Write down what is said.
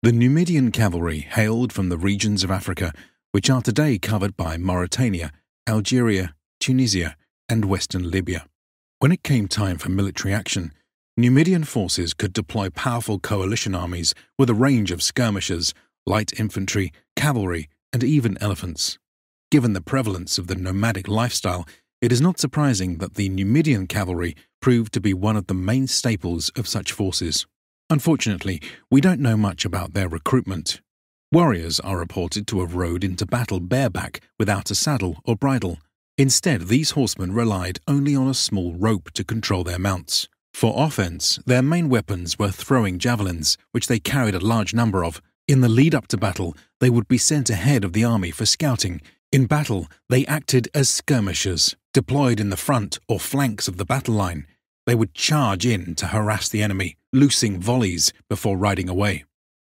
The Numidian cavalry hailed from the regions of Africa which are today covered by Mauritania, Algeria, Tunisia, and western Libya. When it came time for military action, Numidian forces could deploy powerful coalition armies with a range of skirmishers, light infantry, cavalry, and even elephants. Given the prevalence of the nomadic lifestyle, it is not surprising that the Numidian cavalry proved to be one of the main staples of such forces. Unfortunately, we don't know much about their recruitment. Warriors are reported to have rode into battle bareback without a saddle or bridle. Instead, these horsemen relied only on a small rope to control their mounts. For offense, their main weapons were throwing javelins, which they carried a large number of. In the lead up to battle, they would be sent ahead of the army for scouting. In battle, they acted as skirmishers, deployed in the front or flanks of the battle line. They would charge in to harass the enemy, loosing volleys before riding away.